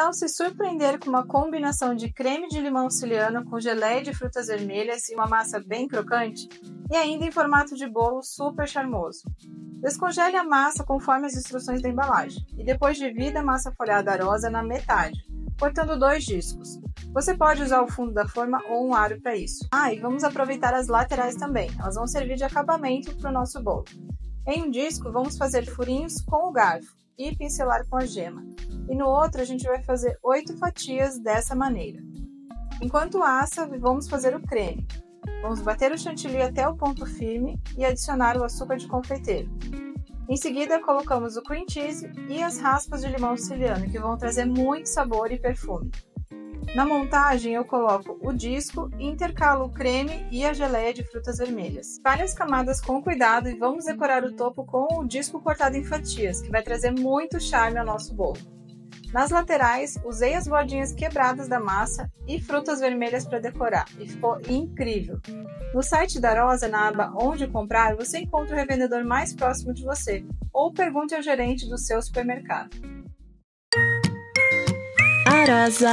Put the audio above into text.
tal se surpreender com uma combinação de creme de limão siciliano com geleia de frutas vermelhas e uma massa bem crocante? E ainda em formato de bolo super charmoso. Descongele a massa conforme as instruções da embalagem e depois divida a massa folhada rosa na metade, cortando dois discos. Você pode usar o fundo da forma ou um aro para isso. Ah, e vamos aproveitar as laterais também, elas vão servir de acabamento para o nosso bolo. Em um disco, vamos fazer furinhos com o garfo e pincelar com a gema. E no outro, a gente vai fazer oito fatias dessa maneira. Enquanto assa, vamos fazer o creme. Vamos bater o chantilly até o ponto firme e adicionar o açúcar de confeiteiro. Em seguida, colocamos o cream cheese e as raspas de limão siciliano, que vão trazer muito sabor e perfume. Na montagem, eu coloco o disco, intercalo o creme e a geleia de frutas vermelhas. Espalhe as camadas com cuidado e vamos decorar o topo com o disco cortado em fatias, que vai trazer muito charme ao nosso bolo. Nas laterais, usei as bordinhas quebradas da massa e frutas vermelhas para decorar, e ficou incrível. No site da Rosa, na aba Onde Comprar, você encontra o revendedor mais próximo de você, ou pergunte ao gerente do seu supermercado. Arosa